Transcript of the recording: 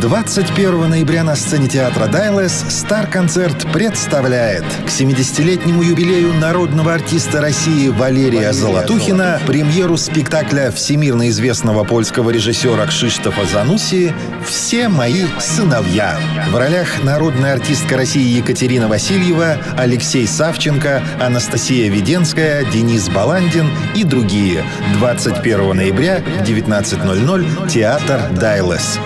21 ноября на сцене театра «Дайлес» «Стар-концерт» представляет к 70-летнему юбилею народного артиста России Валерия Золотухина премьеру спектакля всемирно известного польского режиссера Кшиштофа Зануси «Все мои сыновья». В ролях народная артистка России Екатерина Васильева, Алексей Савченко, Анастасия Веденская, Денис Баландин и другие. 21 ноября в 19.00 театр «Дайлес».